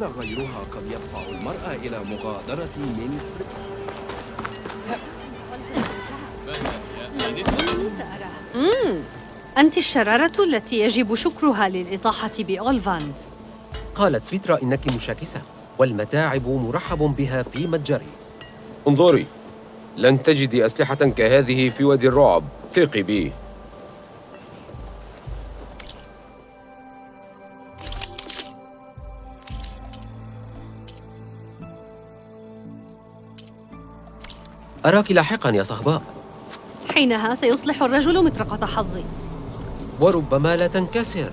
ماذا غيرها قد يدفع المرأة إلى مغادرة سبريت؟ مم. أنت الشرارة التي يجب شكرها للإطاحة بأولفان قالت فترة إنك مشاكسة والمتاعب مرحب بها في متجري انظري لن تجدي أسلحة كهذه في وادي الرعب ثقي بي أراك لاحقا يا صهباء حينها سيصلح الرجل مطرقة حظي. وربما لا تنكسر.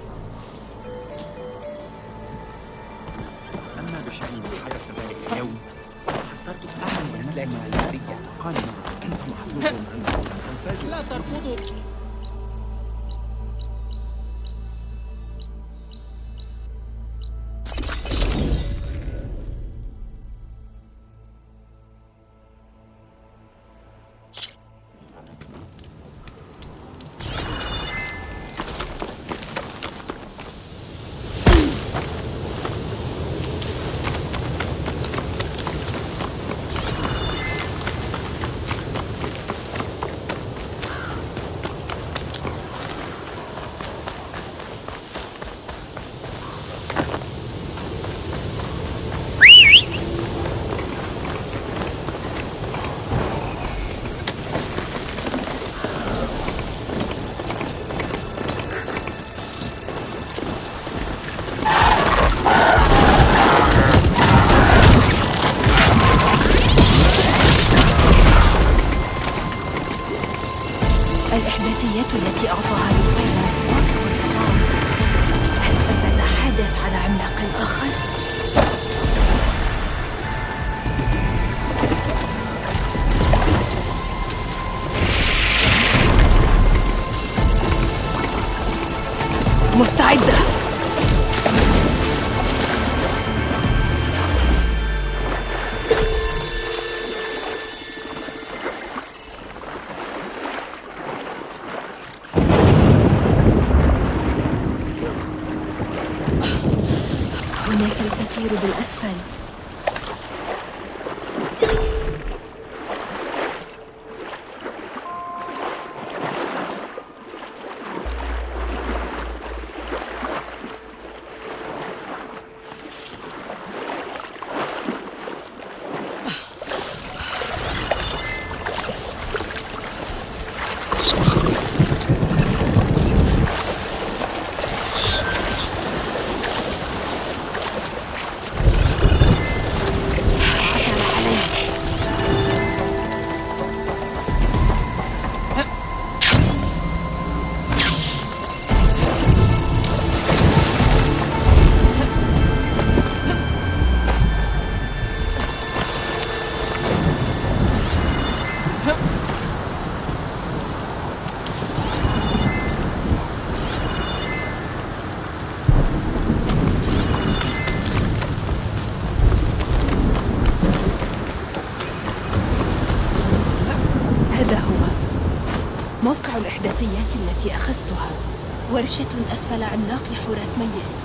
حارس ميت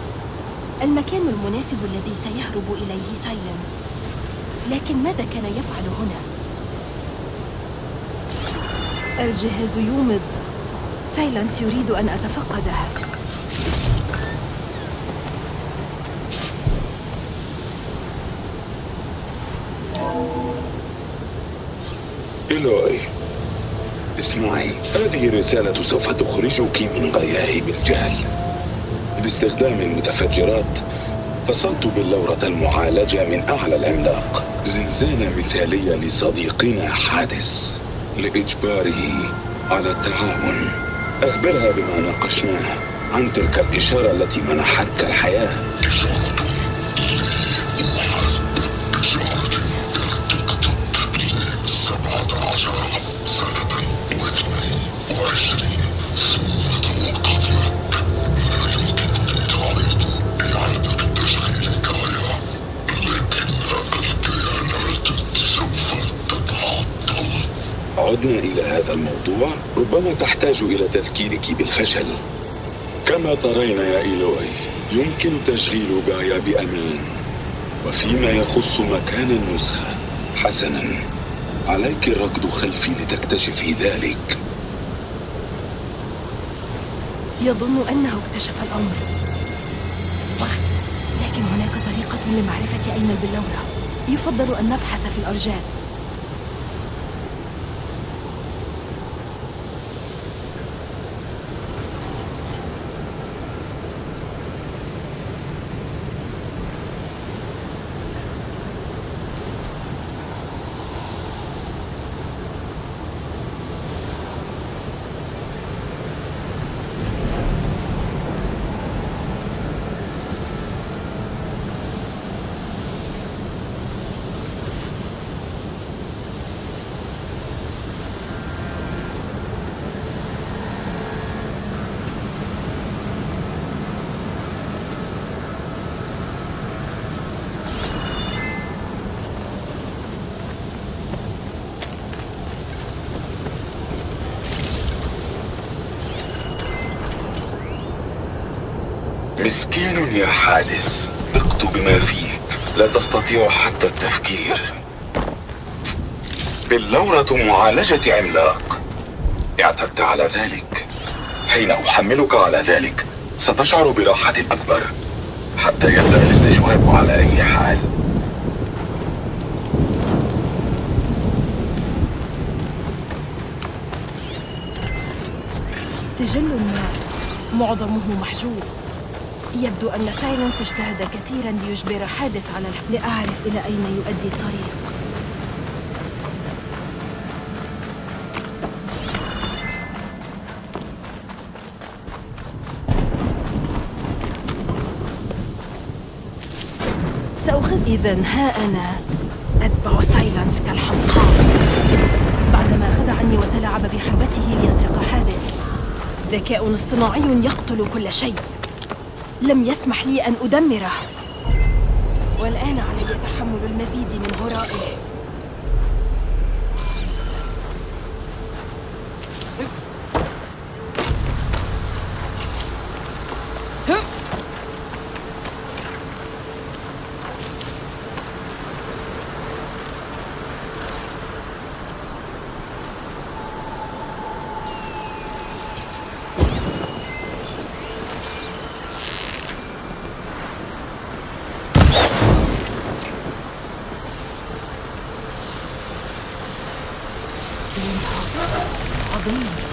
المكان المناسب الذي سيهرب إليه سايلنس. لكن ماذا كان يفعل هنا؟ الجهاز يومض. سايلنس يريد أن أتفقده. إيلوي. اسمعي هذه رسالة سوف تخرجك من غياهب الجهل. باستخدام المتفجرات فصلت باللورة المعالجة من أعلى العملاق. زنزانة مثالية لصديقنا حادث لإجباره على التعاون أخبرها بما ناقشناه عن تلك الإشارة التي منحتك الحياة. الموضوع ربما تحتاج إلى تذكيرك بالفشل. كما ترين يا إيلوي يمكن تشغيل غايا بأمين. وفيما يخص مكان النسخة حسنا عليك الركض خلفي لتكتشفي ذلك. يظن أنه اكتشف الأمر. لكن هناك طريقة لمعرفة أين البلورة يفضل أن نبحث في الأرجال مسكين يا حادث. ثقت بما فيك. لا تستطيع حتى التفكير. بلورة معالجة عملاق. اعتدت على ذلك. حين أحملك على ذلك ستشعر براحة أكبر. حتى يبدأ الاستجواب على أي حال. سجل ما معظمه محجوب. يبدو أن سايلنس اجتهد كثيرا ليجر هادس علي اللحاق لأعرف إلى أين يؤدي الطريق. سأخذ إذا ها أنا. أتبع سايلنس كالحمقاء. بعدما خدعني وتلاعب بحربته ليسرق حادث. ذكاء اصطناعي يقتل كل شيء. لم يسمح لي أن أدمره. والآن علي تحمل المزيد من هرائه. عظيم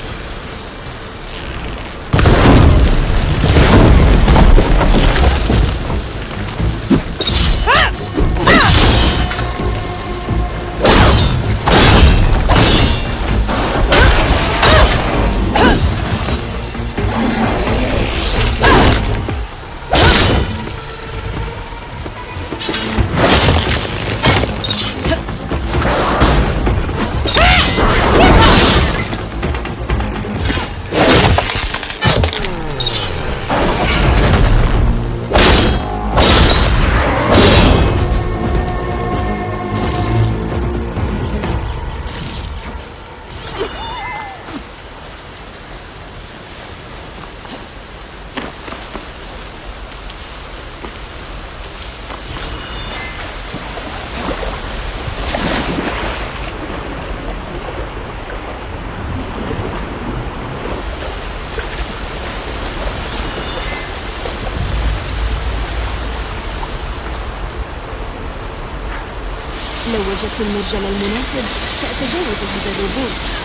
المرجل المناسب سأتجاوز هذا الروبوت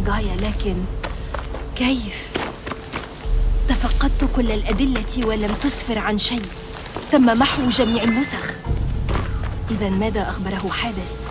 نسخة غايا لكن كيف؟ تفقدت كل الأدلة ولم تسفر عن شيء تم محو جميع النسخ إذا ماذا أخبره حادث؟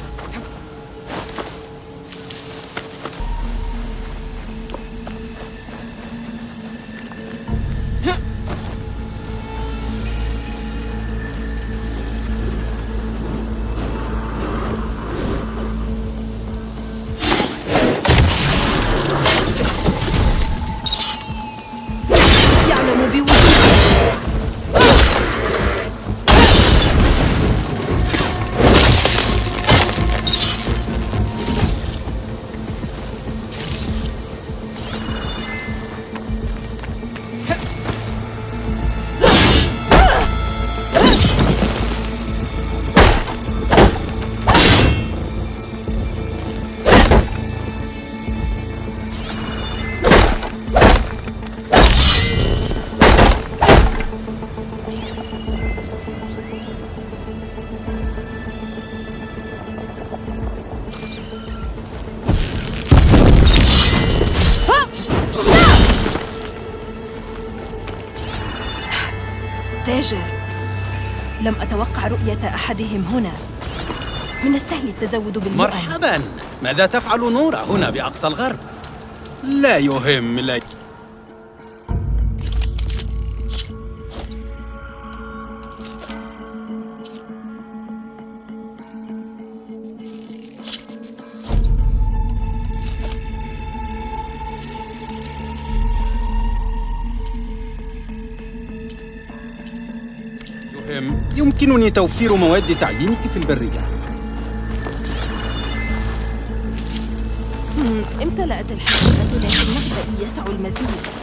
أتوقع رؤية أحدهم هنا. من السهل التزود بالمؤن مرحبا. ماذا تفعل نورا هنا بأقصى الغرب؟ لا يهم لا يمكنني توفير مواد تعيينك في البرية. امتلأت الحقيبة لكن مخبئي يسع المزيد.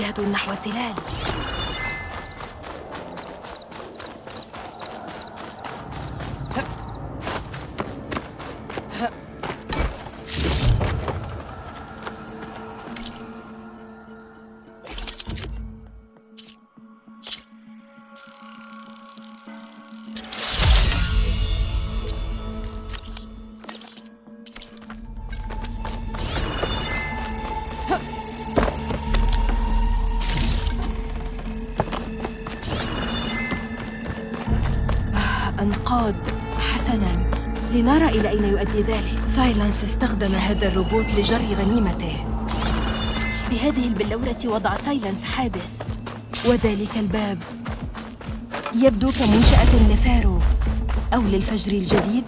مواجهة نحو التلال. لنرى إلى أين يؤدي ذلك. سايلنس استخدم هذا الروبوت لجر غنيمته. بهذه البلورة وضع سايلنس هادس. وذلك الباب. يبدو كمنشأة لفارو أو للفجر الجديد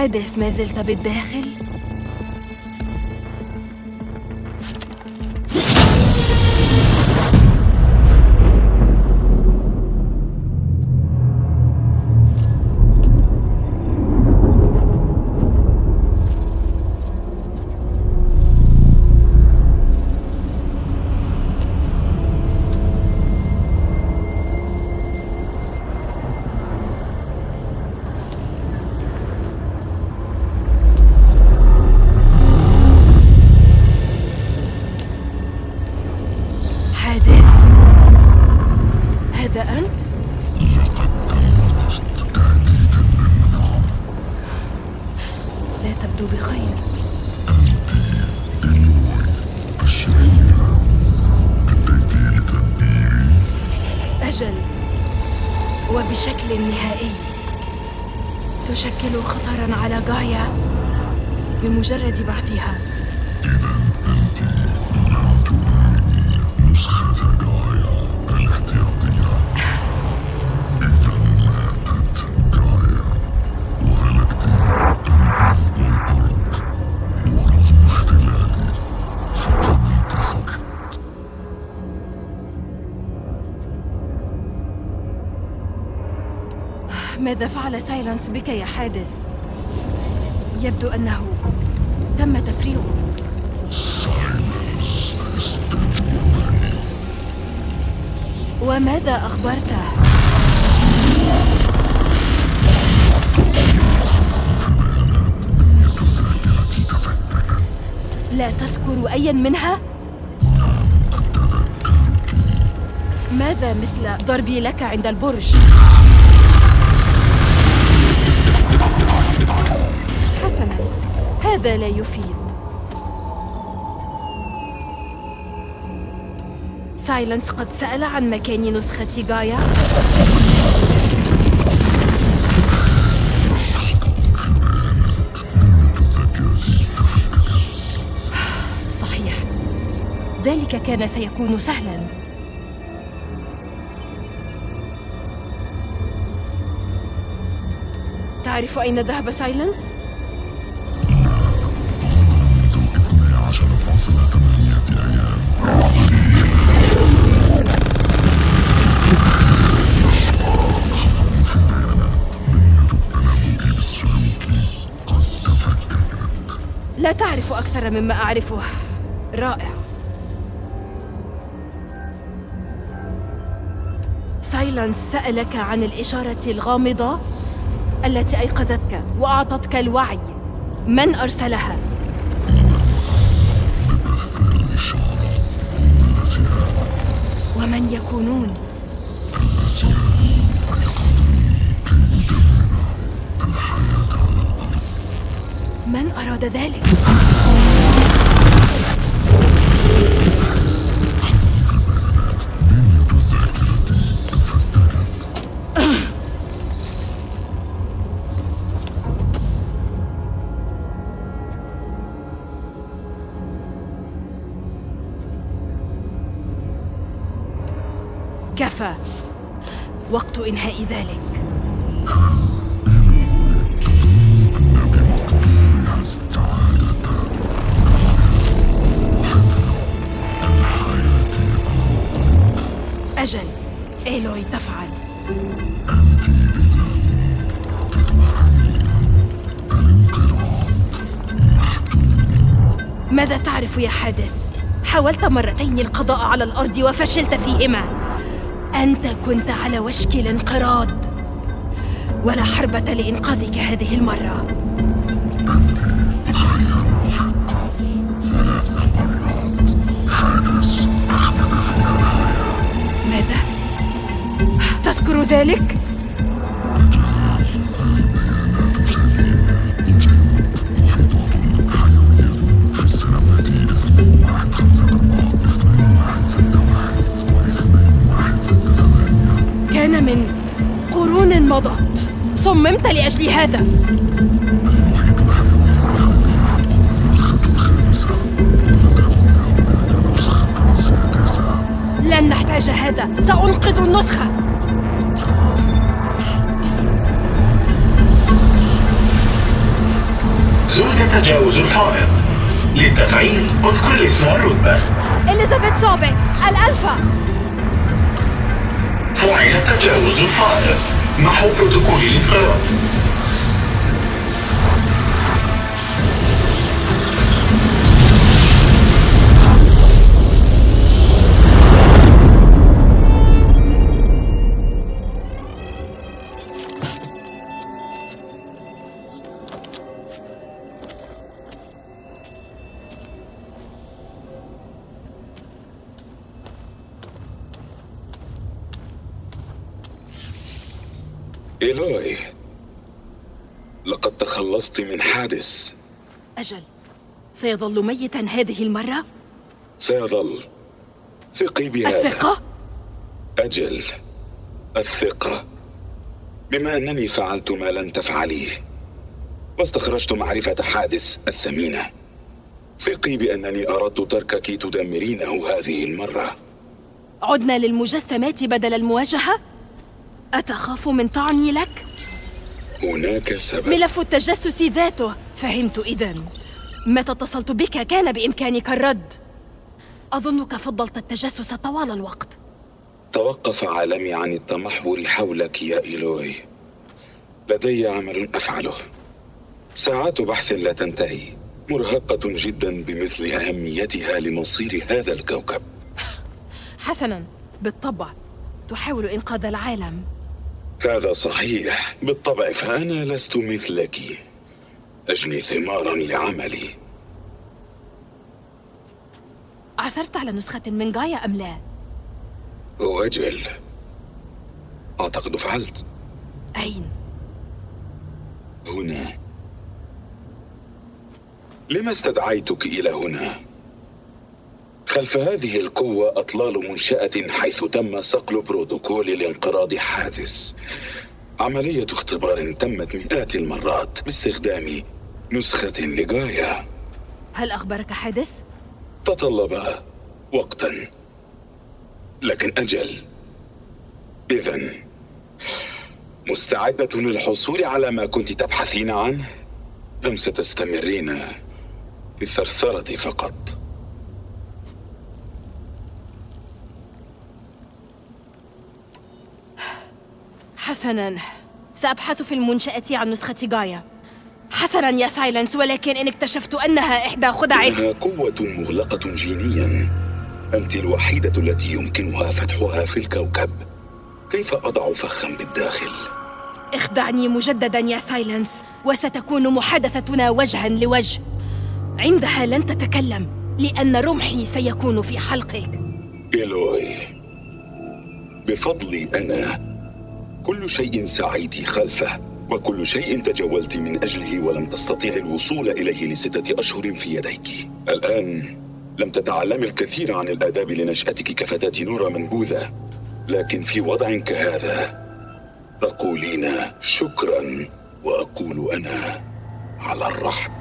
حادث ما زلت بالداخل؟ يا حادث؟ يبدو أنه تم تفريغه وماذا أخبرته؟ لا تذكر أيا منها؟ ماذا مثل ضربي لك عند البرج؟ هذا لا يفيد؟ سايلنس قد سأل عن مكان نسخة غايا. صحيح. ذلك كان سيكون سهلا. تعرف أين ذهب سايلنس؟ فاصلة ثمانية أيام خطأ في البيانات بنية التنبؤ بالسلوك قد تفككت لا تعرف أكثر مما أعرفه. رائع. سايلنس سألك عن الإشارة الغامضة التي أيقظتك وأعطتك الوعي. من أرسلها؟ ومن يكونون؟ من أراد ذلك؟ إنهاء ذلك. أجل إيلوي تفعل. أنت إذا تدعين الانقراض محتوم ماذا تعرف يا حادث؟ حاولت مرتين القضاء على الأرض وفشلت فيهما. أنت كنت على وشك الانقراض ولا حربة لإنقاذك هذه المرة ثلاث مرات حادث أحمد فيها الحياة ماذا؟ تذكر ذلك؟ نسخة سادسة لن نحتاج هذا. سأنقذ النسخة. زرت تجاوز الحائط للتفعيل أذكر الاسم والرتبة إليزابيث سوبك الألفا. فعل تجاوز الحائط محو بروتوكول الانقراض. تخلصت من حادث أجل سيظل ميتا هذه المرة؟ سيظل ثقي بهذا الثقة؟ أجل الثقة بما أنني فعلت ما لن تفعليه واستخرجت معرفة حادث الثمينة ثقي بأنني أردت تركك تدمرينه هذه المرة عدنا للمجسمات بدل المواجهة؟ أتخاف من طعني لك؟ هناك سبب. ملف التجسس ذاته. فهمت إذا متى اتصلت بك كان بإمكانك الرد. أظنك فضلت التجسس طوال الوقت. توقف عالمي عن التمحور حولك يا إيلوي لدي عمل أفعله. ساعات بحث لا تنتهي. مرهقة جدا بمثل أهميتها لمصير هذا الكوكب. حسنا. بالطبع. تحاول إنقاذ العالم. هذا صحيح بالطبع فأنا لست مثلك أجني ثمارا لعملي عثرت على نسخة من غايا أم لا؟ وأجل أعتقد فعلت أين؟ هنا لما استدعيتك إلى هنا؟ خلف هذه القوة أطلال منشأة حيث تم صقل بروتوكول الانقراض حادث عملية اختبار تمت مئات المرات باستخدام نسخة لغاية هل أخبرك حادث؟ تطلب وقتا لكن أجل إذا مستعدة للحصول على ما كنت تبحثين عنه أم ستستمرين في الثرثرة فقط؟ حسنا. سأبحث في المنشأة عن نسخة غايا حسنا يا سايلنس ولكن إن اكتشفت أنها إحدى خدعك إنها قوة مغلقة جينيا. أنت الوحيدة التي يمكنها فتحها في الكوكب. كيف أضع فخا بالداخل؟ اخدعني مجددا يا سايلنس وستكون محادثتنا وجها لوجه. عندها لن تتكلم لأن رمحي سيكون في حلقك. إيلوي بفضلي أنا كل شيء سعيت خلفه وكل شيء تجولت من أجله ولم تستطيع الوصول إليه لستة أشهر في يديك. الآن لم تتعلمي الكثير عن الآداب لنشأتك كفتاة نورة منبوذة لكن في وضع كهذا تقولين شكرا وأقول أنا على الرحب.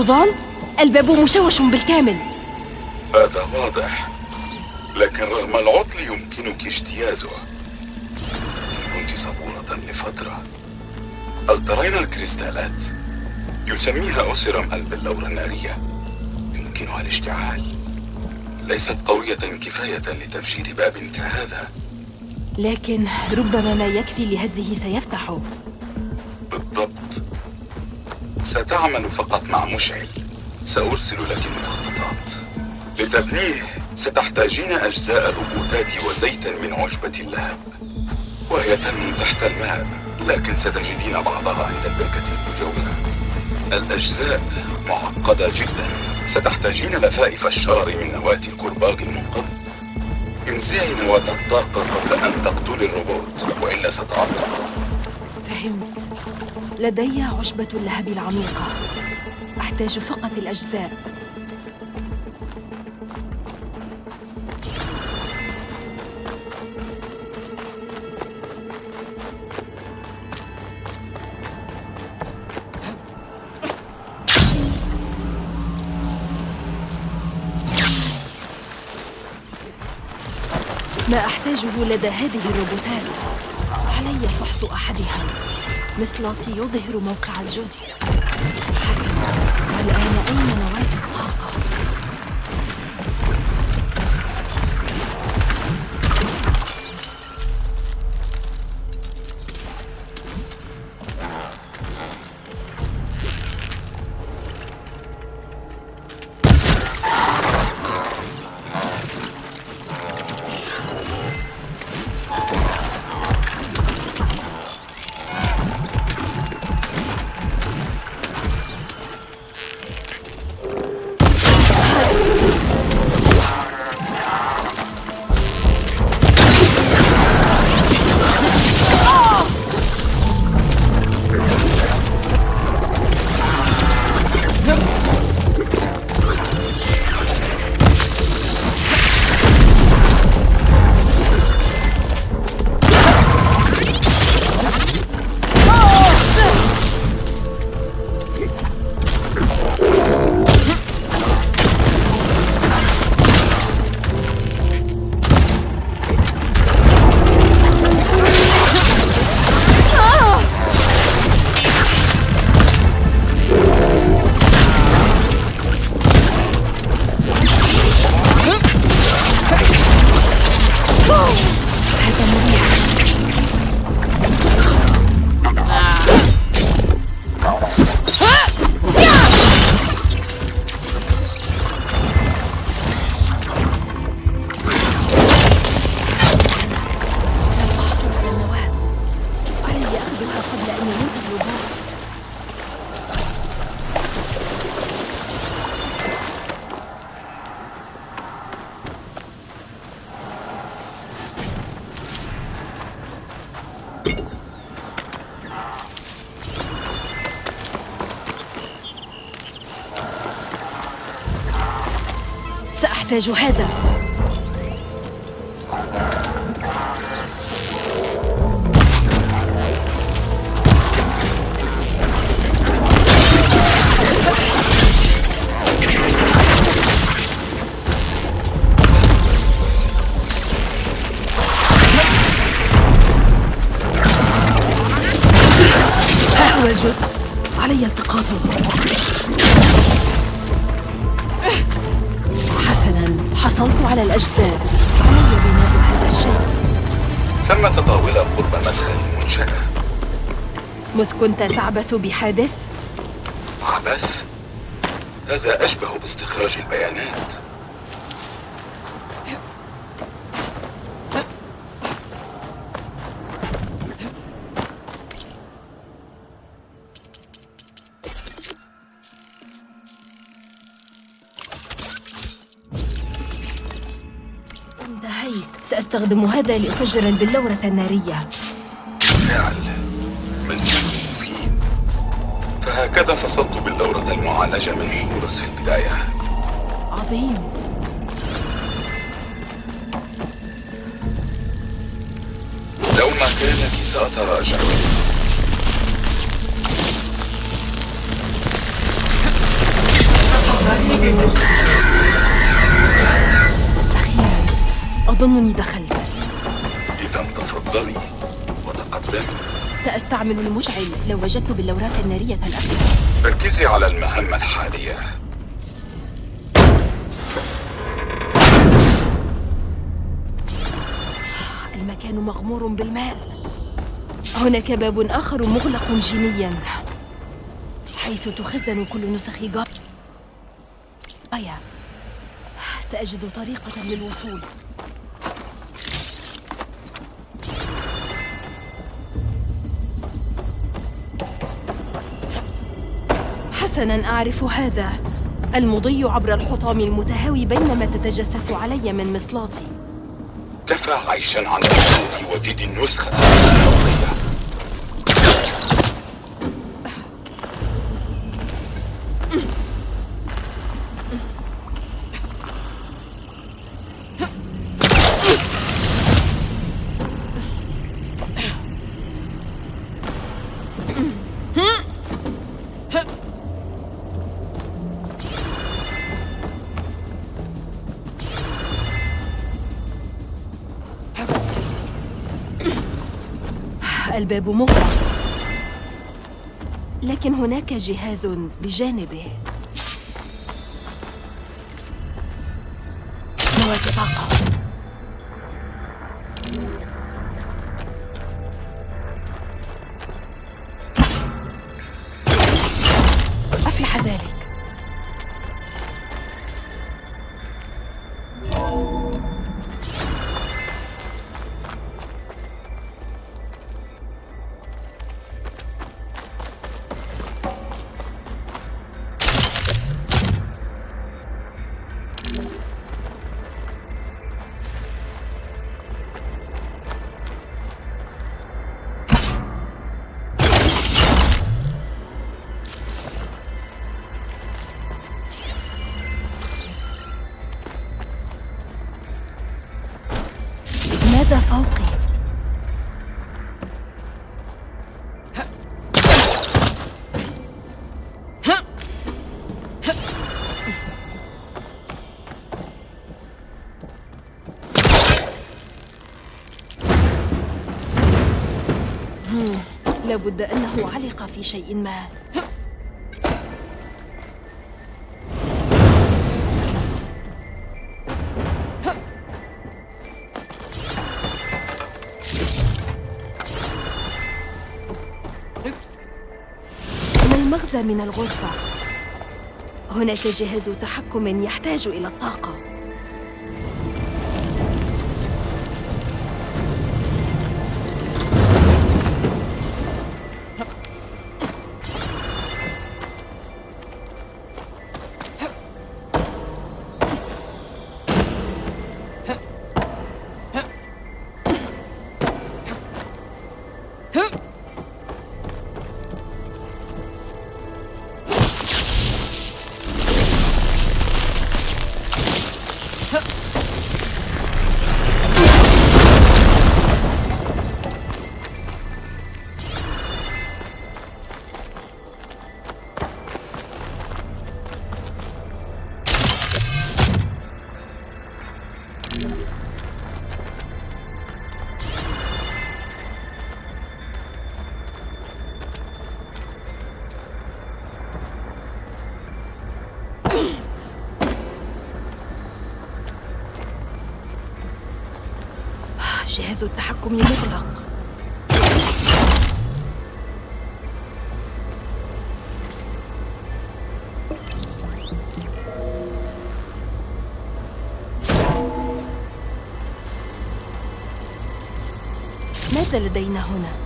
محظوظان؟ الباب مشوش بالكامل. هذا واضح. لكن رغم العطل يمكنك اجتيازه. كنت صبورة لفترة. هل ترين الكريستالات؟ يسميها أسرم قلب اللورة النارية. يمكنها الاشتعال. ليست قوية كفاية لتفجير باب كهذا. لكن ربما ما يكفي لهزه سيفتحه بالضبط. ستعمل فقط مع مشعل. سأرسل لك المخططات لتبنيه ستحتاجين أجزاء الروبوتات وزيتا من عشبة اللهب. وهي تنمو تحت الماء لكن ستجدين بعضها عند البركة المجاورة. الأجزاء معقدة جدا. ستحتاجين لفائف الشرر من نواة الكرباج المنقض انزعي نواة الطاقة قبل أن تقتلي الروبوت وإلا ستعطل. فهمت. لدي عشبة اللهب العميقة. أحتاج فقط الأجزاء. ما أحتاجه لدى هذه الروبوتات. علي فحص أحدها. مثلاتي يظهر موقع الجزء. حسنا والآن أين سأحتاج هذا. كنت تعبث بحادث؟ عبث هذا أشبه باستخراج البيانات. انتهيت. سأستخدم هذا لأفجر البلورة النارية. المعالجة من حورس في البداية. عظيم. لو ما كان سأتراجع أخيرا أظنني دخلت. إذا تفضلي وتقدمي. سأستعمل المشعل. لو وجدت باللورات النارية الأخيرة. ركزي على المهمة الحالية. المكان مغمور بالماء. هناك باب آخر مغلق جينيا. حيث تخزن كل نسخ غاية سأجد طريقة للوصول. حسنا أعرف هذا. المضي عبر الحطام المتهاوي بينما تتجسس علي من مصلاتي. دفع عيشا عن الصوت وديد النسخة. الباب مغلق. لكن هناك جهاز بجانبه. لابد أنه علق في شيء ما المغزى من الغرفة؟ هناك جهاز تحكم يحتاج إلى الطاقة جهاز التحكم مغلق ماذا لدينا هنا؟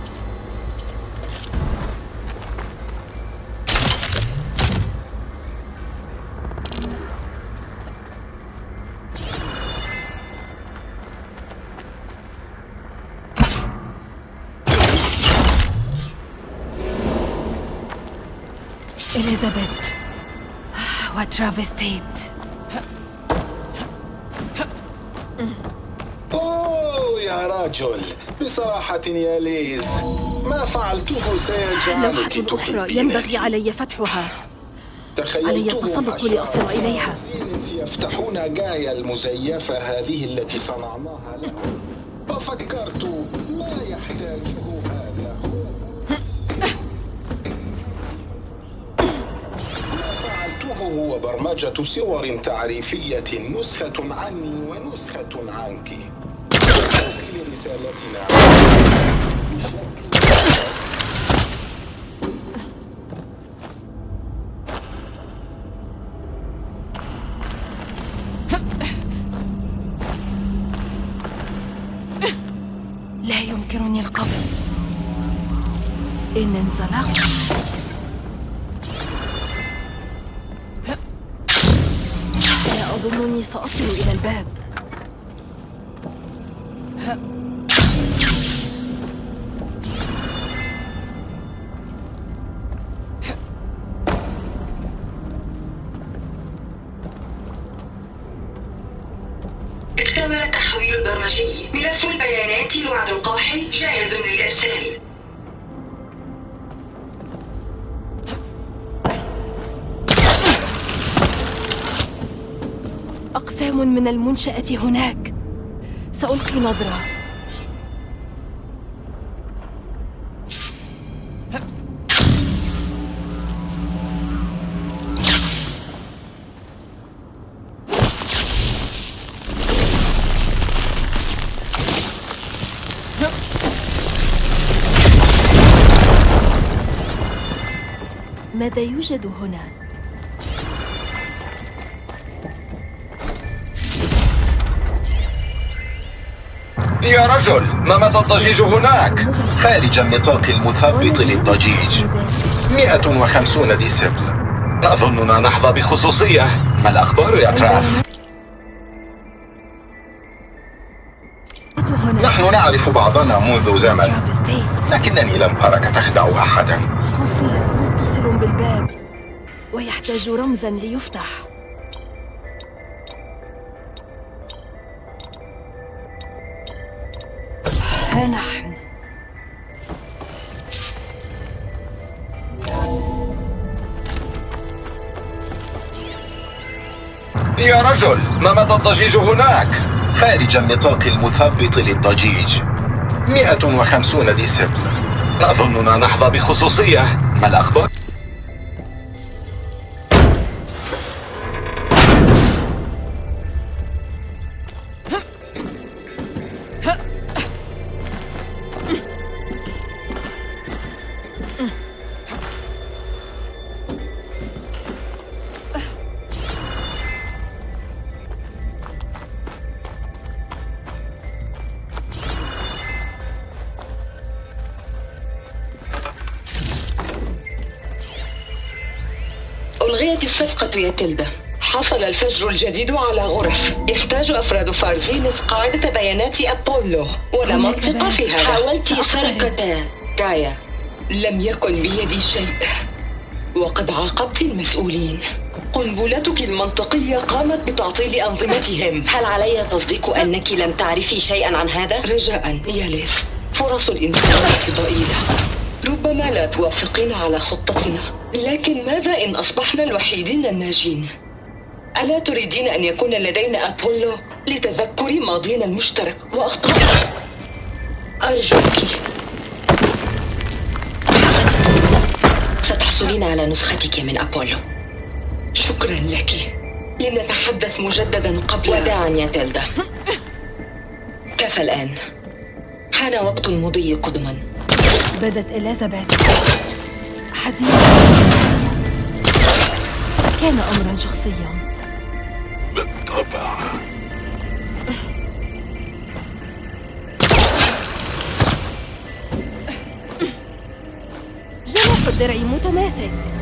وترافستيت أوه يا رجل بصراحة يا ليز ما فعلته سيجعلك لوحة أخرى. ينبغي علي فتحها. علي التسلق لأصل إليها. يفتحون جايا المزيفة هذه التي صنعناها لهم ففكرت ما يحتاجه هذا ما فعلته برمجة صور تعريفية نسخة عني ونسخة عنك. رسالتنا. أظنني سأصل إلى الباب. من المنشأة هناك سألقي نظرة ماذا يوجد هنا؟ يا رجل ما مدى الضجيج هناك؟ خارج النطاق المثبط للضجيج. 150 ديسبل أظننا نحظى بخصوصية. ما الأخبار يا تراف؟ نحن نعرف بعضنا منذ زمن لكنني لم أرك تخدع أحدا. قفل متصل بالباب ويحتاج رمزا ليفتح. نحن يا رجل ما مدى الضجيج هناك؟ خارج النطاق المثبط للضجيج. 150 ديسبل أظننا نحظى بخصوصية. ما الأخبار؟ يا تلدا حصل الفجر الجديد على غرف. يحتاج أفراد فارزين قاعدة بيانات أبولو. ولا منطق. في هذا. حاولت. سرقة جايا لم يكن بيدي شيء. وقد عاقبت المسؤولين. قنبلتك المنطقية قامت بتعطيل أنظمتهم. هل علي تصديق أنك لم تعرفي شيئا عن هذا؟ رجاء يا ليس. فرص الإنسانية ضئيلة ربما لا توافقين على خطتنا. لكن ماذا إن أصبحنا الوحيدين الناجين؟ ألا تريدين أن يكون لدينا أبولو لتذكر ماضينا المشترك وأخطائنا؟ أرجوك. ستحصلين على نسختك من أبولو. شكرا لك. لنتحدث مجددا قبل وداعا يا تيلدا. كفى الآن. حان وقت المضي قدما. بدت إليزابيث. حزينة. كان أمرا شخصيا. بالطبع. جناح الدرع متماسك.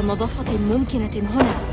نظافة ممكنة هنا.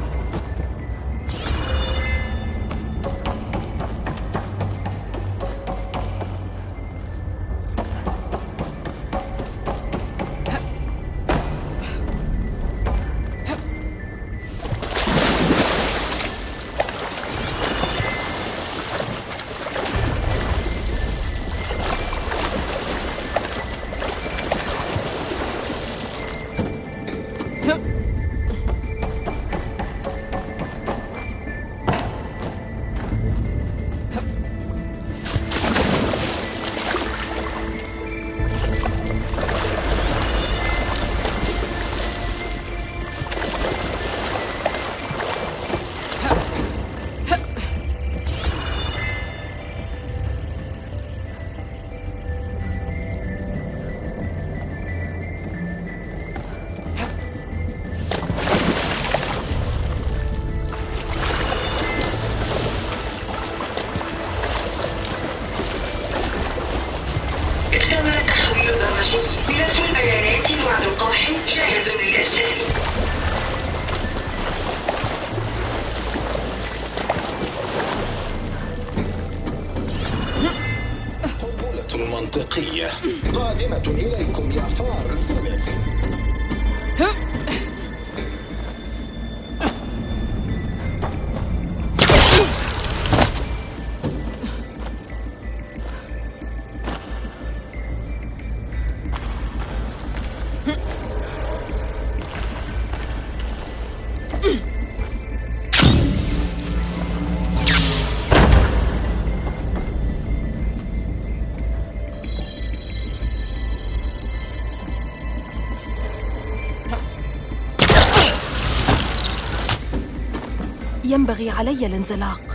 ينبغي علي الانزلاق.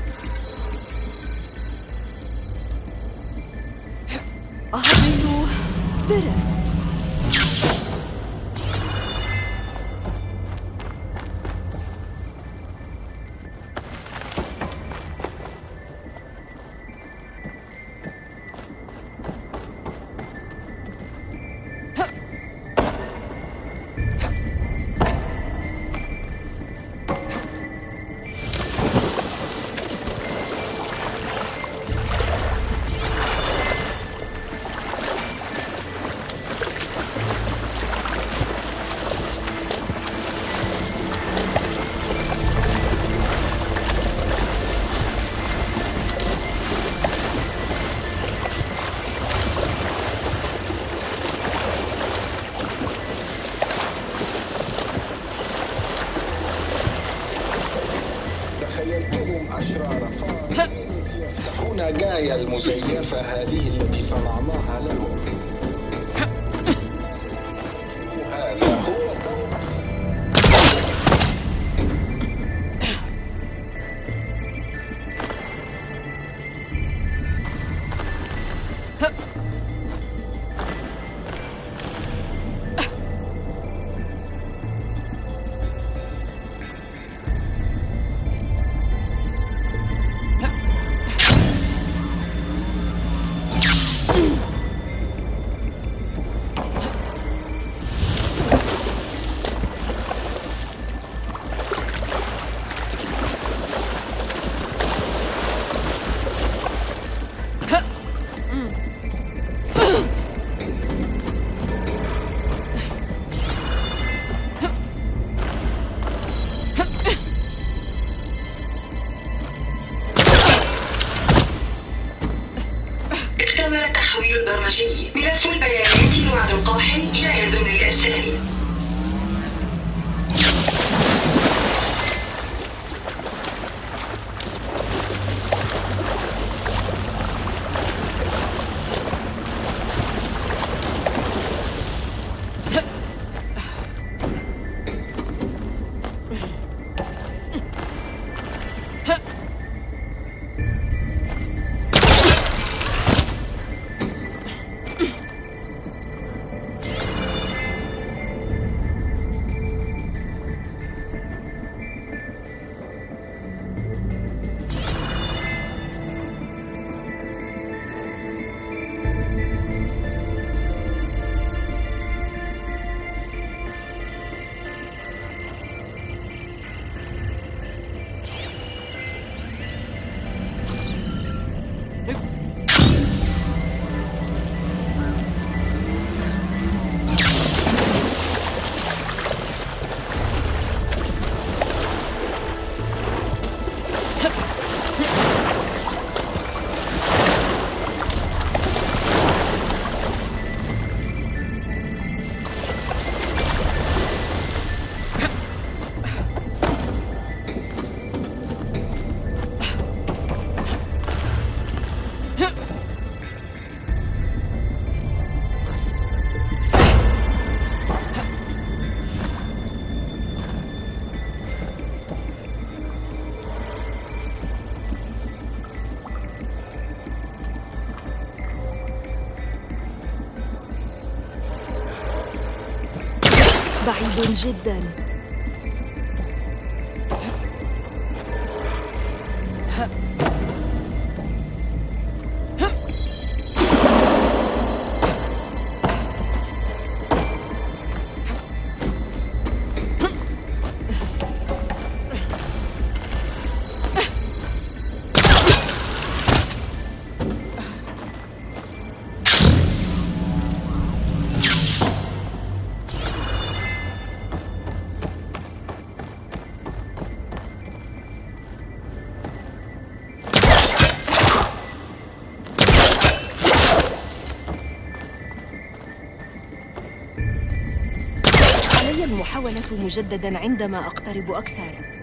بعيد جدا. علي المحاولة مجددا عندما أقترب أكثر.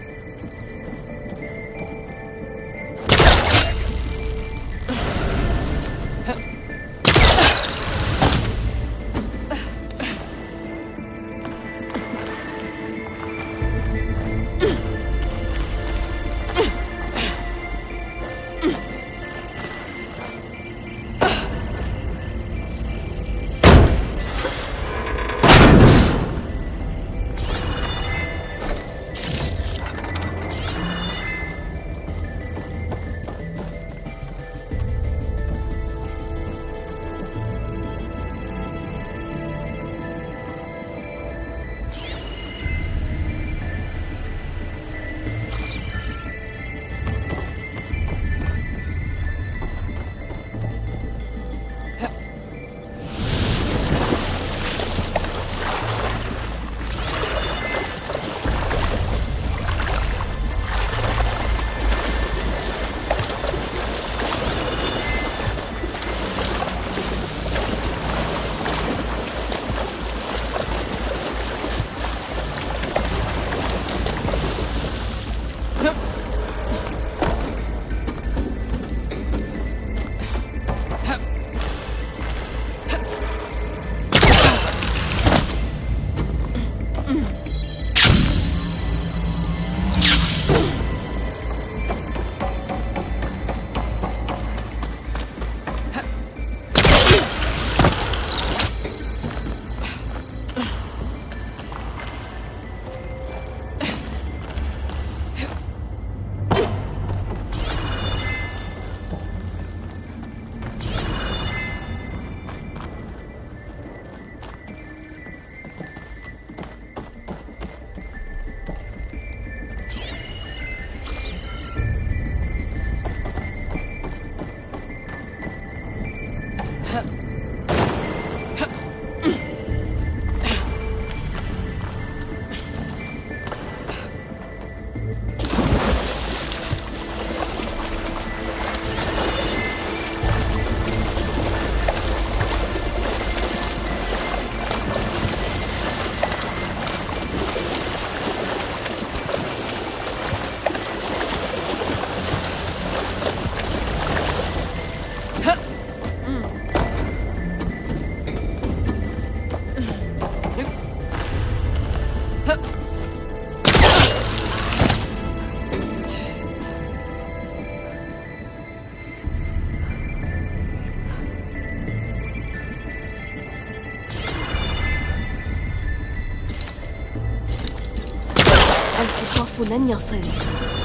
الخطاف لن يصل.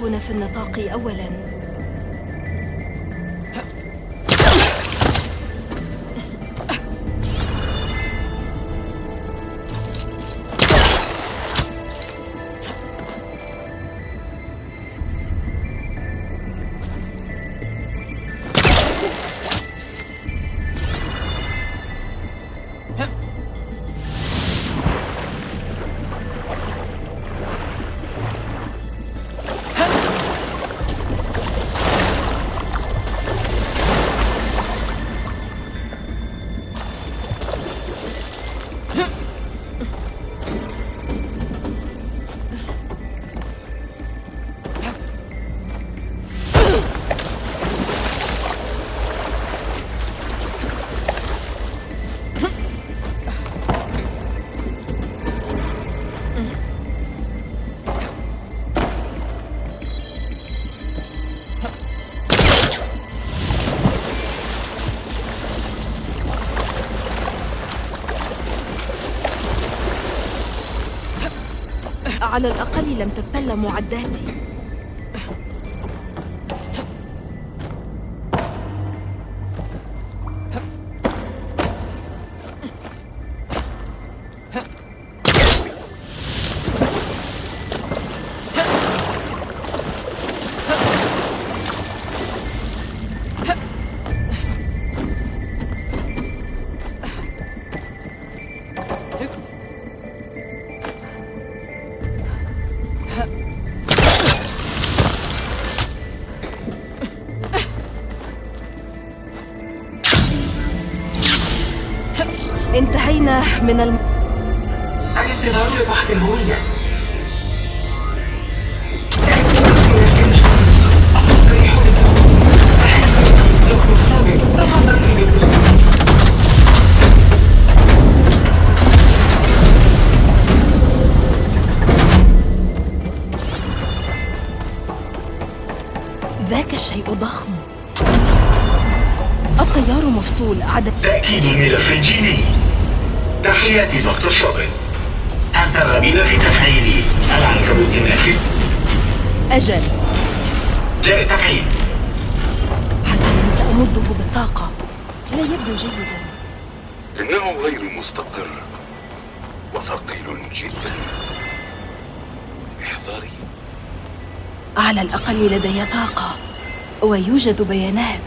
يكون في النطاق أولاً. على الأقل لم تبتل معداتي. انتهينا من الم... الانتظار الهوية. ذاك الشيء ضخم مفصول عدد تأكيد الملف الجيني تحياتي دكتور شوبن أنت غبي في تفعيل. العنكبوت الناسي أجل. جاء تفعيل. حسنا سأمده بالطاقة. لا يبدو جيدا. إنه غير مستقر وثقيل جدا. احذري. على الأقل لدي طاقة ويوجد بيانات.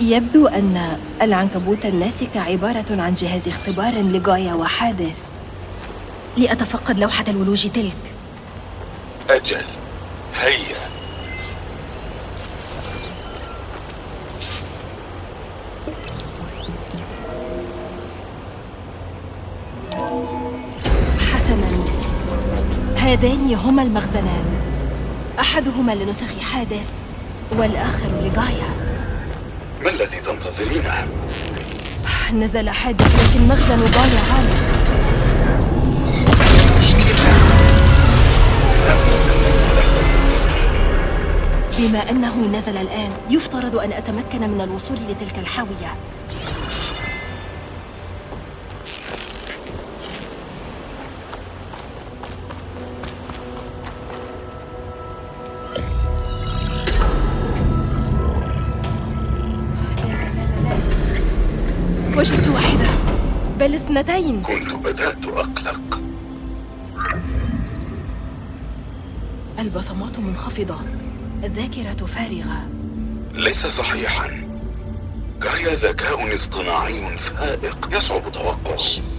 يبدو أن العنكبوت الناسك عبارة عن جهاز اختبار لغاية وحادث. لأتفقد لوحة الولوج تلك. أجل. هيا. حسنا. هذان هما المخزنان. أحدهما لنسخ حادث والآخر لغاية. ما الذي تنتظرينه؟ نزل حادث لكن مخزن ضايع عالي بما أنه نزل الآن يفترض أن أتمكن من الوصول لتلك الحاوية وجدت واحدة. بل اثنتين. كنت بدأت أقلق. البصمات منخفضة. الذاكرة فارغة. ليس صحيحا. جايا ذكاء اصطناعي فائق. يصعب توقعه.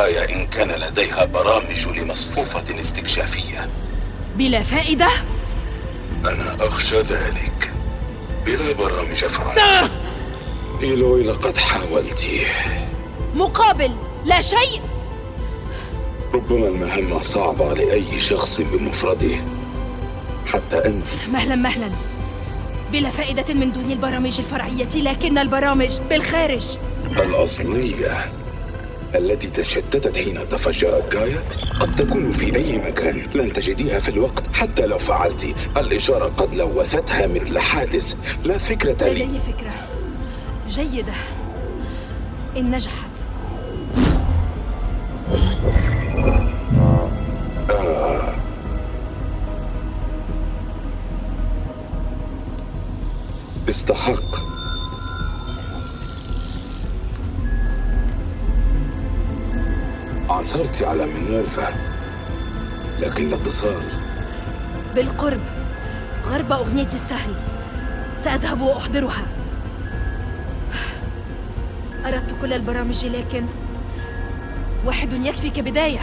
جايا إن كان لديها برامج لمصفوفة استكشافية. بلا فائدة؟ أنا أخشى ذلك. بلا برامج فرعية إيلوي لقد حاولت. مقابل لا شيء؟ ربما المهمة صعبة لأي شخص بمفرده. حتى أنت. مهلا مهلا. بلا فائدة من دون البرامج الفرعية لكن البرامج بالخارج. الأصلية. التي تشتتت حين تفجرت جايا قد تكون في أي مكان. لن تجديها في الوقت. حتى لو فعلت الإشارة قد لوثتها مثل حادث. لا فكرة لي. لدي فكرة جيدة. إن نجحت. آه. استحق. عثرت على مينيرفا لكن الاتصال بالقرب غرب أغنية السهل. سأذهب وأحضرها. أردت كل البرامج لكن واحد يكفي كبداية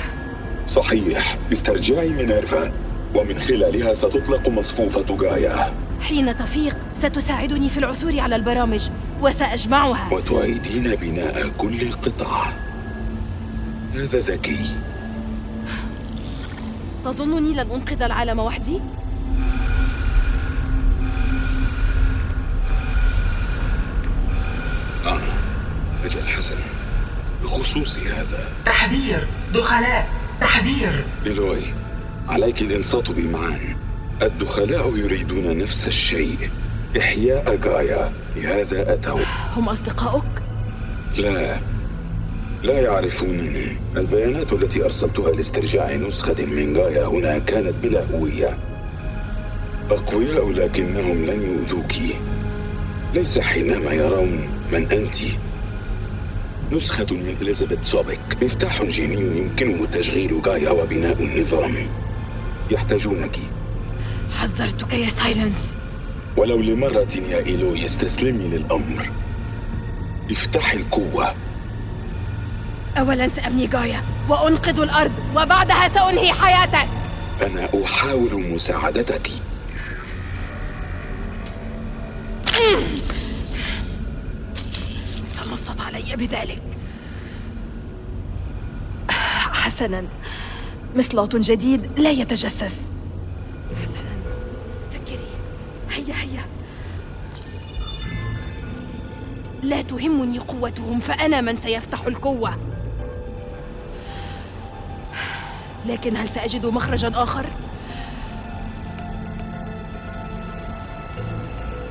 صحيح استرجعي مينيرفا ومن خلالها ستطلق مصفوفة جايا حين تفيق ستساعدني في العثور على البرامج وسأجمعها. وتعيدين بناء كل قطعة. هذا ذكي؟ تظنني لن أنقذ العالم وحدي؟ آه أجل حسن بخصوص هذا. تحذير دخلاء تحذير. إلوي عليك الإنصات بالمعان الدخلاء يريدون نفس الشيء. إحياء جايا لهذا أتوا. هم أصدقاؤك؟ لا. لا يعرفونني. البيانات التي أرسلتها لاسترجاع نسخة من جايا هنا كانت بلا هوية. أقوياء لكنهم لن يؤذوك. ليس حينما يرون من أنت. نسخة من إليزابيث سوبك مفتاح جيني يمكنه تشغيل جايا وبناء النظام. يحتاجونك. حذرتك يا سايلنس. ولو لمرة يا إيلو يستسلمي للأمر. افتحي القوة. أولا سأبني جايا وأنقذ الأرض وبعدها سأنهي حياتك. أنا أحاول مساعدتك. تنصت علي بذلك؟ حسنا. مصلاة جديد لا يتجسس. حسنا. فكري. هيا هيا. لا تهمني قوتهم فأنا من سيفتح القوة. لكن هل سأجد مخرجا آخر؟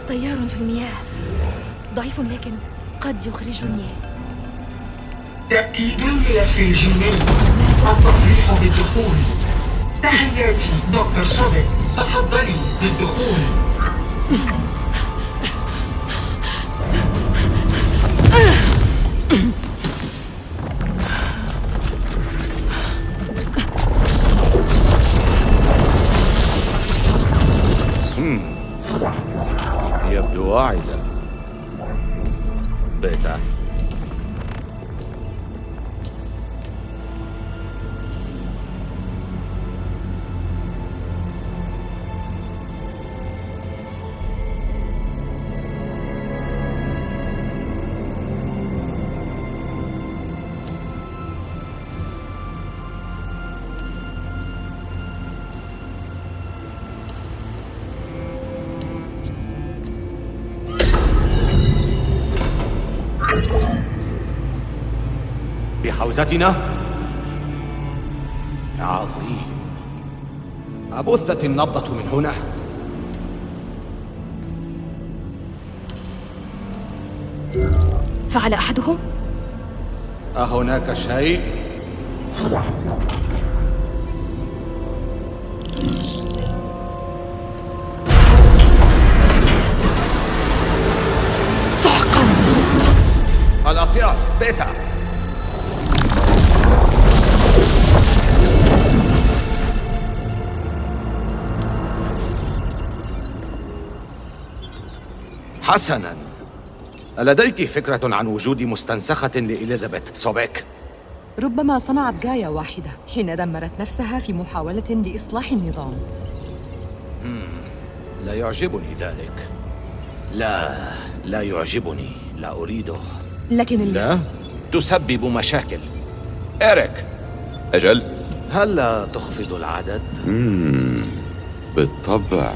طيار في المياه. ضعيف لكن قد يخرجني. تأكيد الملف الجيني التصريح بالدخول. تحياتي دكتور صبت تفضلي بالدخول. حوزتنا عظيم أبثت النبضة من هنا فعل أحدهم؟ أهناك شيء؟ حسنا. ألديك فكرة عن وجود مستنسخة لإليزابيث سوبيك؟ ربما صنعت جايا واحدة حين دمرت نفسها في محاولة لإصلاح النظام. لا يعجبني ذلك. لا لا يعجبني. لا أريده. لكن ال... لا؟ تسبب مشاكل. إريك أجل. هل لا تخفض العدد؟ مم. بالطبع.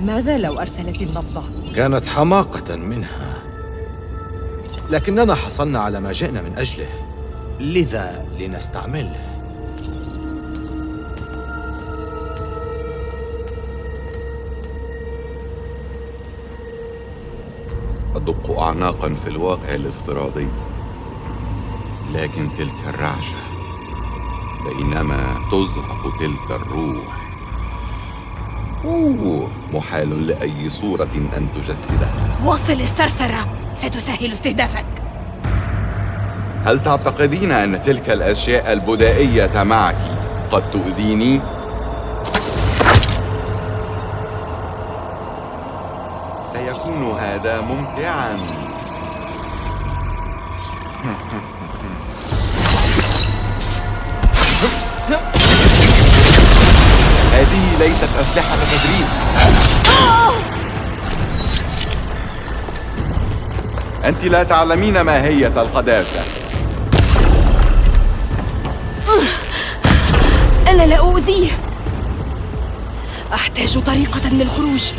ماذا لو أرسلت النبضة؟ كانت حماقة منها. لكننا حصلنا على ما جئنا من أجله. لذا لنستعمله أدق أعناقا في الواقع الافتراضي. لكن تلك الرعشة بينما تزهق تلك الروح. أوه محال لأي صورة أن تجسدها وصل الثرثرة ستسهل استهدافك. هل تعتقدين أن تلك الأشياء البدائية معك؟ قد تؤذيني؟ سيكون هذا ممتعا. ليست أسلحة تدريب. أنت لا تعلمين ماهية القذافة. أنا لا أؤذيه. أحتاج طريقة للخروج.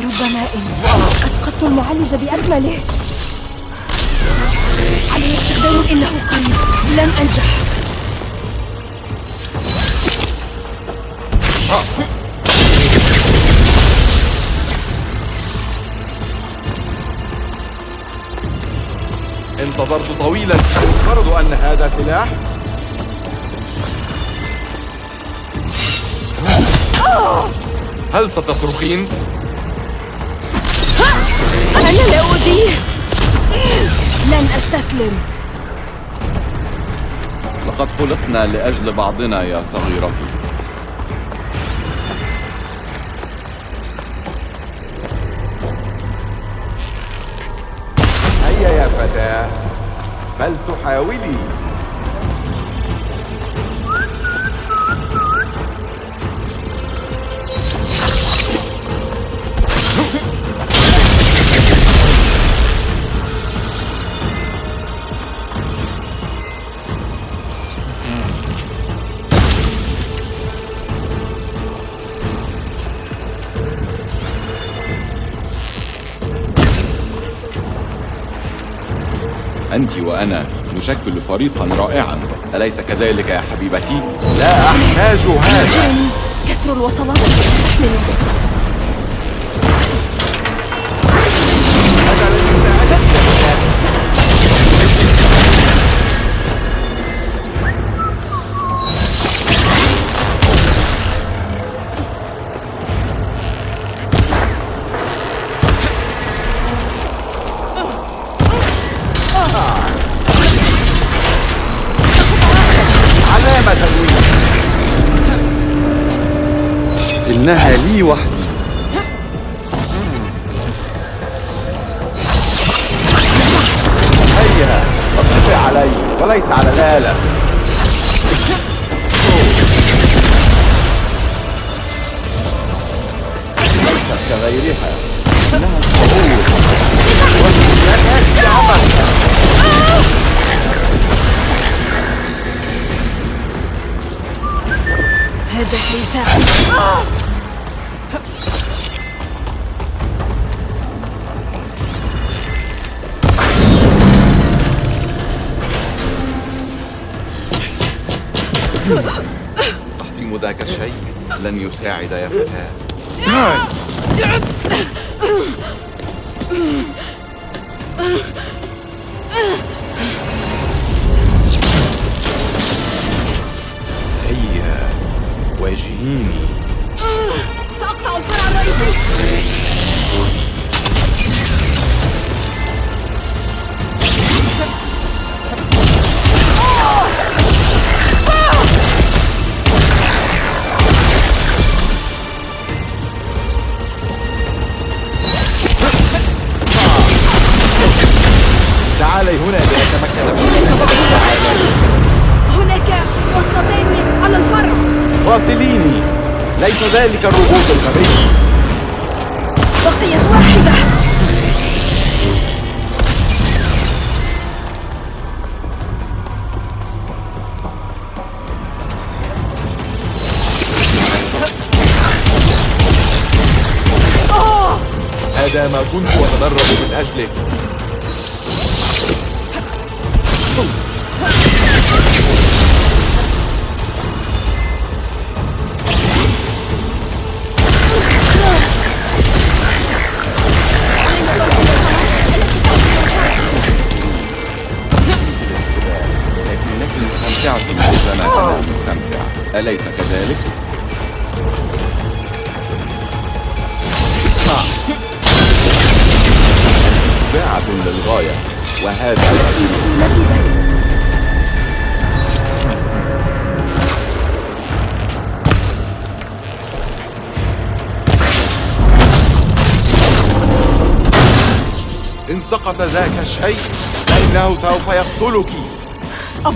ربما إن أسقطت المعالج بأكمله. علي استخدام إنه قريب. لن أنجح. انتظرت طويلا. يفترض أن هذا سلاح. هل ستصرخين؟ أنا لا أؤذيه لن أستسلم. لقد خلقنا لأجل بعضنا يا صغيرتي فلتحاولي أنت وأنا نشكل فريقا رائعا. أليس كذلك يا حبيبتي؟ لا أحتاج هذا. كسر الوصلات. كغيرها. إنها هذا حيفاء تحطيم ذاك الشيء. لن يساعد يا فتاة. نعم. Good.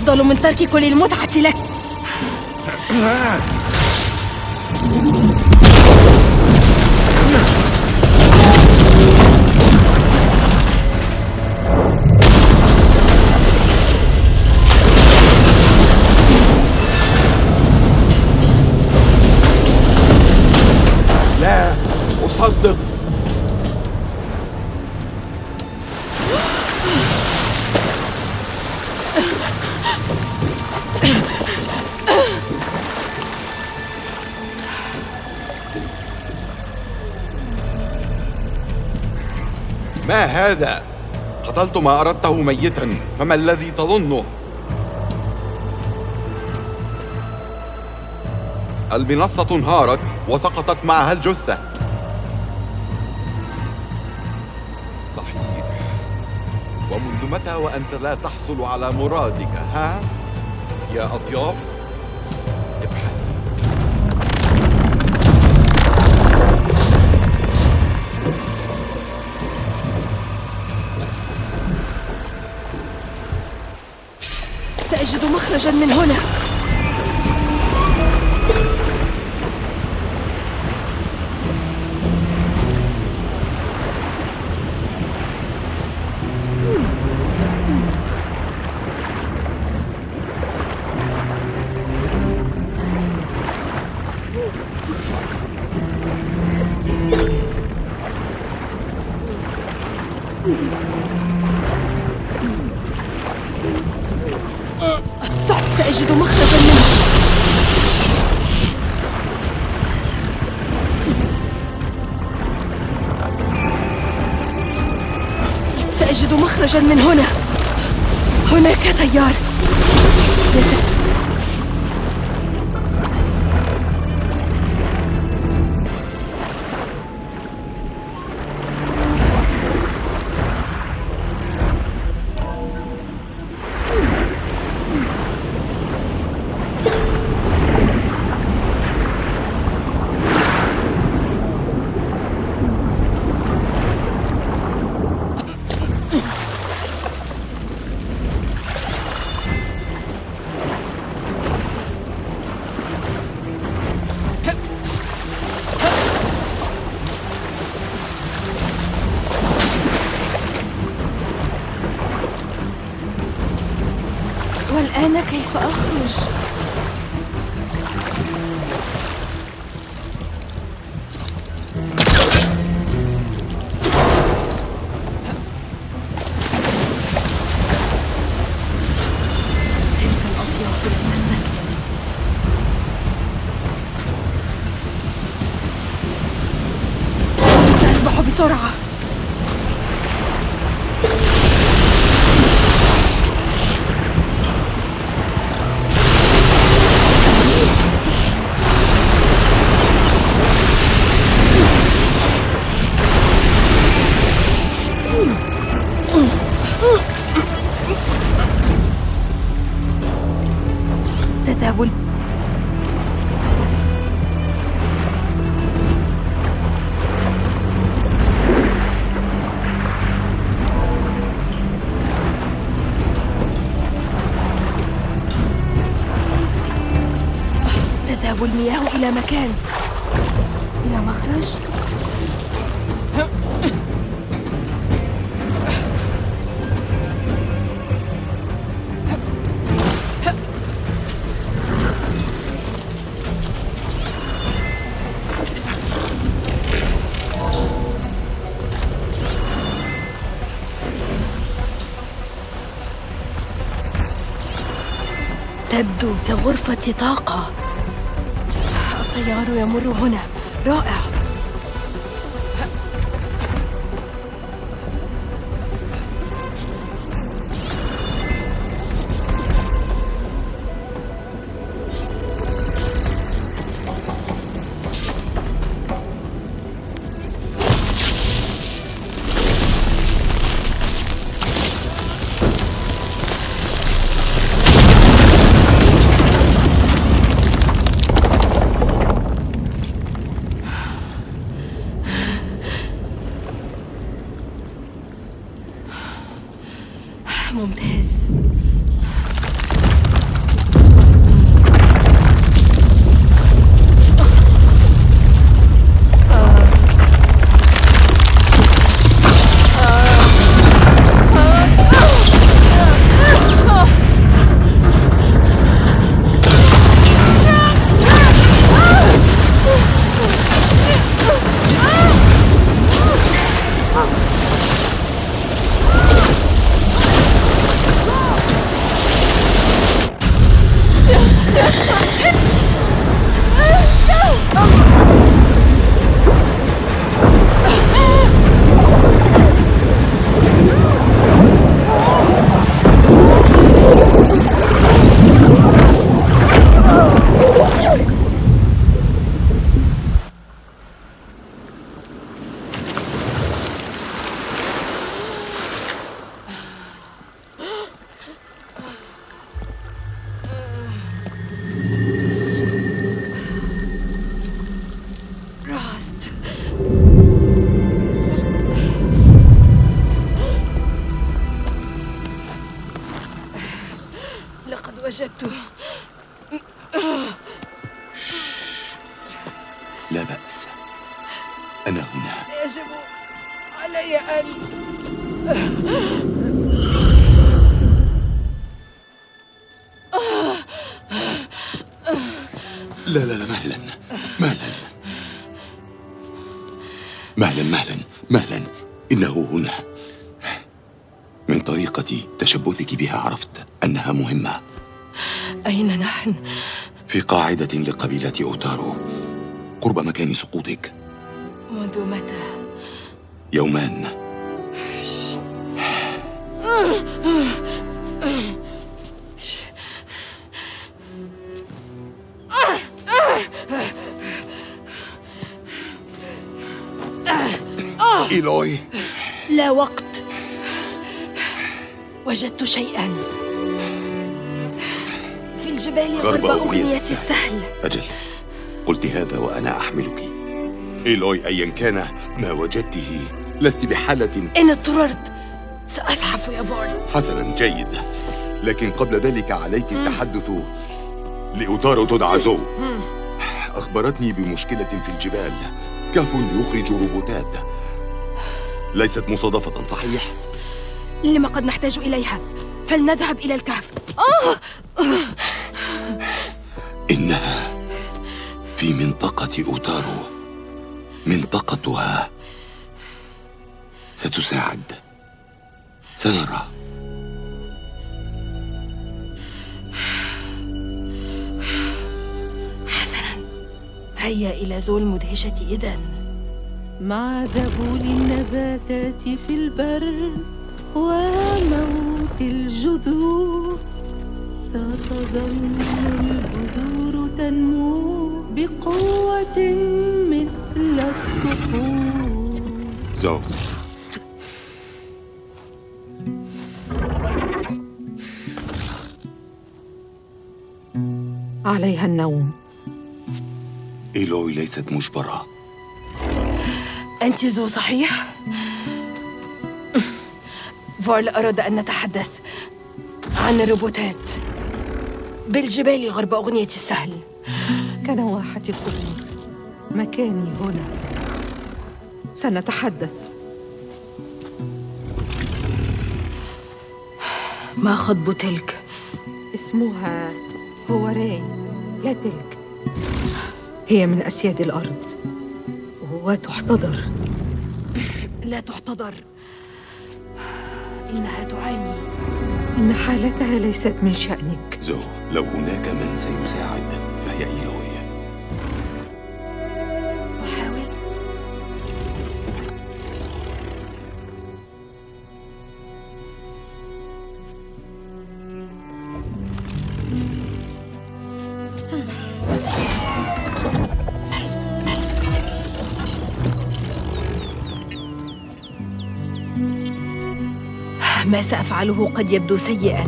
أفضل من ترك كل المتعة لك. ما هذا؟ قتلت ما أردته ميتا فما الذي تظنه؟ المنصة انهارت وسقطت معها الجثة صحيح ومنذ متى وأنت لا تحصل على مرادك ها؟ يا أطياف سأجد مخرجا من هنا. مخرجا من هنا. هناك تيار. مكان. إلى مخرج. تبدو كغرفة طاقة. الطيار يمر هنا. رائع. لا بأس. أنا هنا. يجب علي أن لا لا لا مهلا. مهلا. مهلا مهلا مهلا. إنه هنا. من طريقة تشبثك بها عرفت أنها مهمة. أين نحن؟ في قاعدة لقبيلة أوتارو. قرب مكان سقوطك. منذ متى؟ يومان. إيلوي. لا وقت. وجدت شيئا. في الجبال غرب أغنية. السهل. أجل. قلت هذا وأنا أحملك. إيلوي أيا كان ما وجدته لست بحالة. إن اضطررت سأزحف يا فارل حسنا جيد. لكن قبل ذلك عليك التحدث لأوتارو تدعى زو. أخبرتني بمشكلة في الجبال. كهف يخرج روبوتات. ليست مصادفة صحيح؟ لما قد نحتاج إليها؟ فلنذهب إلى الكهف. آه! إنها في منطقة أوتارو. منطقتها ستساعد. سنرى. حسنا. هيا إلى زول المدهشة إذن. مع ذبول النباتات في البر وموت الجذور؟ ستظل البذور تنمو. بقوة مثل الصخور زو عليها النوم. إيلوي ليست مجبرة. أنت زو صحيح؟ فارل أراد أن نتحدث عن الروبوتات. بالجبال غرب أغنية السهل. كنواحة القبور مكاني هنا. سنتحدث. ما خطب تلك؟ اسمها هو راي لا تلك. هي من أسياد الأرض. وتحتضر لا تحتضر. إنها تعاني. إن حالتها ليست من شأنك. زو لو هناك من سيساعد فهي إيلوي سأفعله قد يبدو سيئا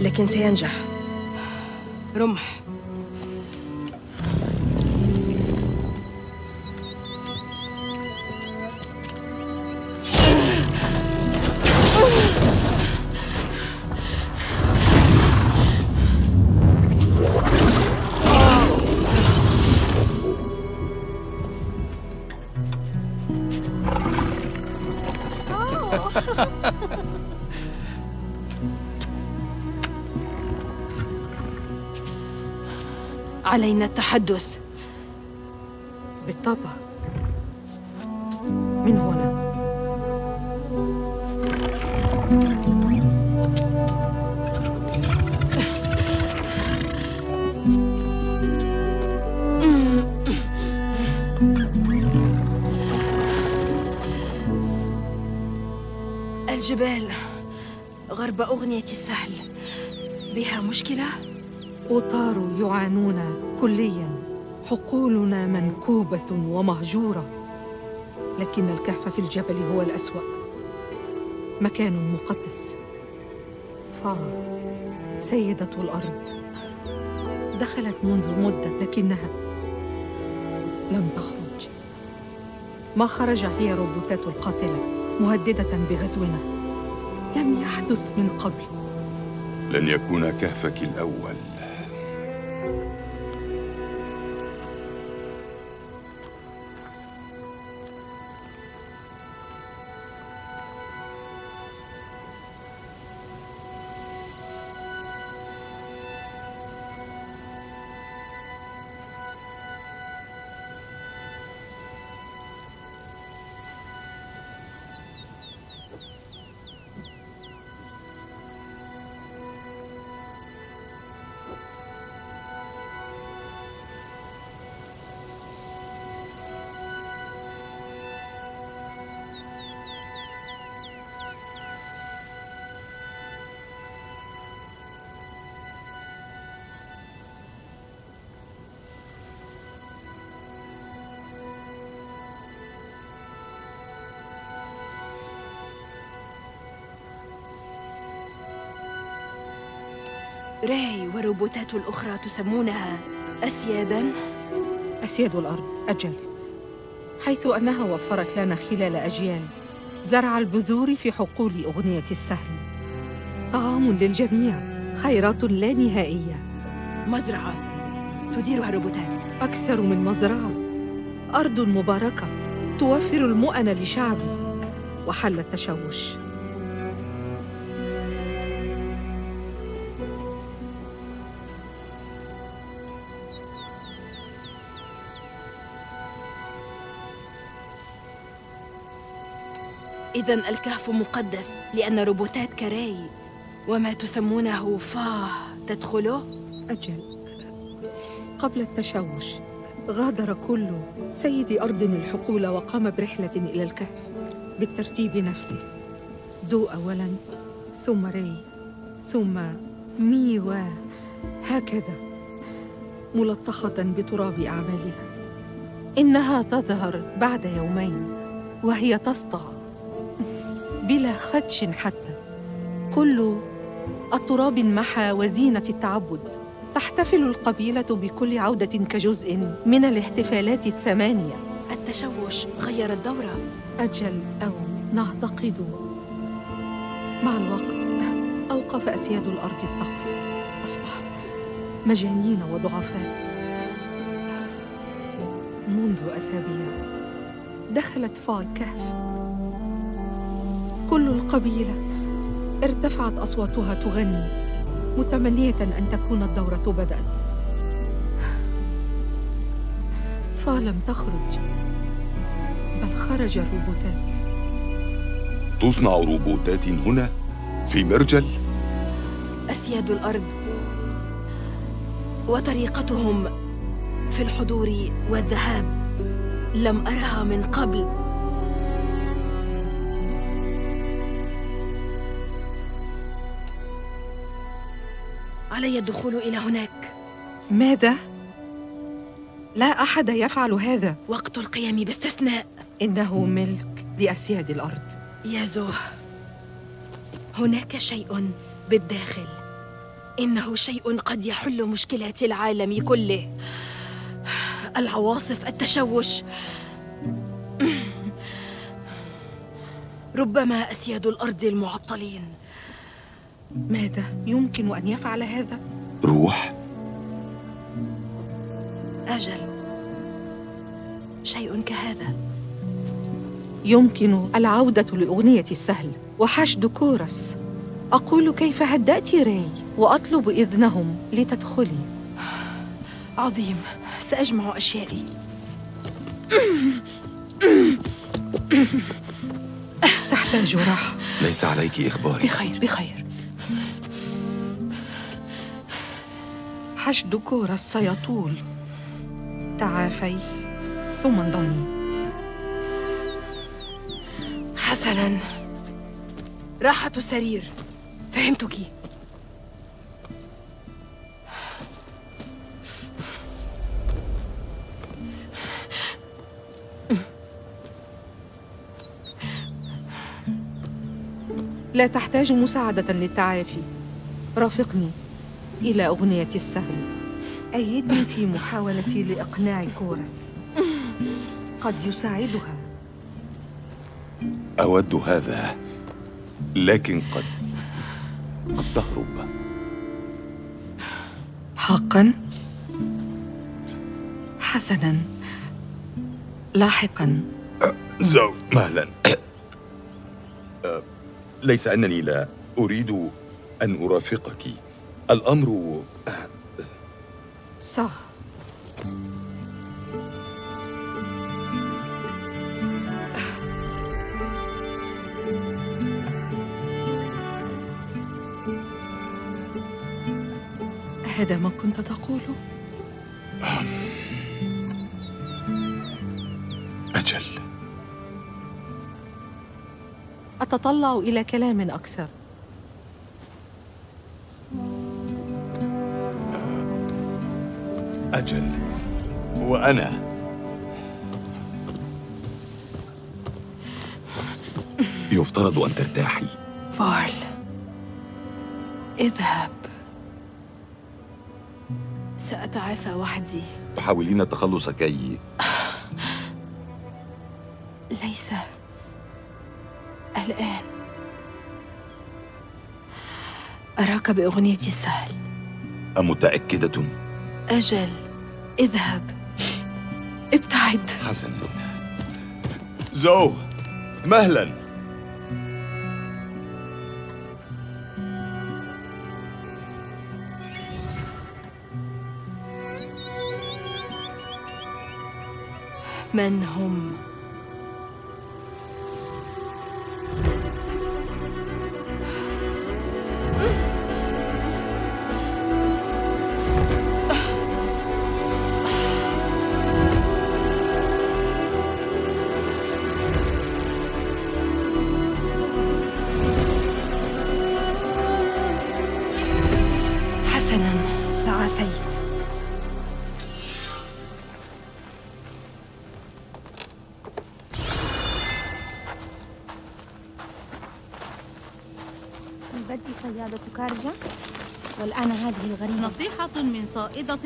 لكن سينجح. رمح. علينا التحدث. بالطبع. من هنا؟ الجبال غرب أغنية السهل. بها مشكلة؟ أوتار يعانون. كليا حقولنا منكوبة ومهجورة. لكن الكهف في الجبل هو الأسوأ. مكان مقدس. فا سيدة الأرض. دخلت منذ مدة لكنها لم تخرج. ما خرج هي روبوتات القاتلة مهددة بغزونا. لم يحدث من قبل. لن يكون كهفك الأول. راي والروبوتات الأخرى تسمونها أسيادا؟ أسياد الأرض أجل. حيث أنها وفرت لنا خلال أجيال زرع البذور في حقول أغنية السهل. طعام للجميع خيرات لا نهائية. مزرعة تديرها الروبوتات أكثر من مزرعة. أرض مباركة توفر المؤن لشعبي وحل التشوش. إذا الكهف مقدس لأن روبوتات كراي وما تسمونه فاه تدخله؟ أجل. قبل التشوش غادر كل سيد أرض الحقول وقام برحلة إلى الكهف بالترتيب نفسه. دو أولا ثم ري ثم ميوا. هكذا ملطخة بتراب أعمالها. إنها تظهر بعد يومين وهي تسطع. بلا خدش حتى. كل التراب محى وزينة التعبد. تحتفل القبيلة بكل عودة كجزء من الاحتفالات الثمانية. التشوش غير الدورة. أجل أو نعتقد. مع الوقت أوقف أسياد الأرض الطقس أصبحوا مجانين وضعفاء. منذ أسابيع دخلت فا الكهف كل القبيلة ارتفعت أصواتها تغني متمنية أن تكون الدورة بدأت. فلم تخرج بل خرج الروبوتات. تصنع روبوتات هنا في مرجل؟ أسياد الأرض وطريقتهم في الحضور والذهاب لم أرها من قبل. علي الدخول إلى هناك. ماذا؟ لا أحد يفعل هذا. وقت القيام باستثناء. إنه ملك لأسياد الأرض. يا زوه هناك شيء بالداخل. إنه شيء قد يحل مشكلات العالم كله. العواصف التشوش. ربما أسياد الأرض المعطلين. ماذا يمكن أن يفعل هذا؟ روح. أجل. شيء كهذا. يمكن العودة لأغنية السهل وحشد كورس. أقول كيف هدأت ري وأطلب إذنهم لتدخلي. عظيم. سأجمع أشيائي. تحتاج راحة. ليس عليك إخباري بخير بخير. حشد كورس سيطول تعافي ثم انضمي حسنا. راحة السرير. فهمتك. لا تحتاج مساعدة للتعافي. رافقني. إلى أغنية السهل. أيدني في محاولتي لإقناع كورس. قد يساعدها. أود هذا لكن قد قد تهرب. حقا؟ حسنا. لاحقا. زو مهلا. أه، ليس أنني لا أريد أن أرافقك. الأمر صح. هذا ما كنت تقوله. أجل. أتطلع إلى كلام أكثر. أجل وأنا يفترض أن ترتاحي. فارل اذهب. سأتعافى وحدي. تحاولين التخلص كي؟ ليس الآن. أراك بأغنية السهل. أمتأكدة؟ أجل اذهب. ابتعد. حسنا زو مهلا. من هم كارجا والآن هذه الغريبة نصيحة من صائدة